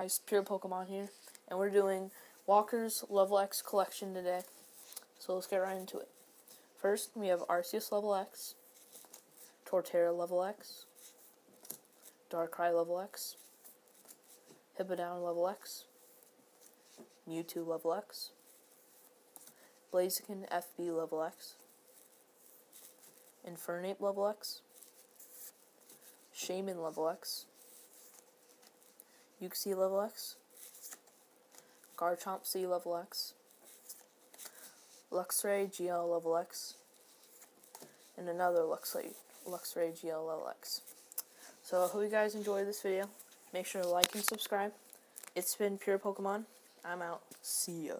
guys, Pure Pokemon here, and we're doing Walker's Level X collection today. So let's get right into it. First, we have Arceus Level X, Torterra Level X, Darkrai Level X, Hippowdon Level X, Mewtwo Level X, Blaziken FB Level X, Infernape Level X, Shaymin Level X, Uxie level X, Garchomp C level X, Luxray GL level X, and another Luxray, Luxray GL level X. So I hope you guys enjoyed this video. Make sure to like and subscribe. It's been Pure Pokemon. I'm out. See ya.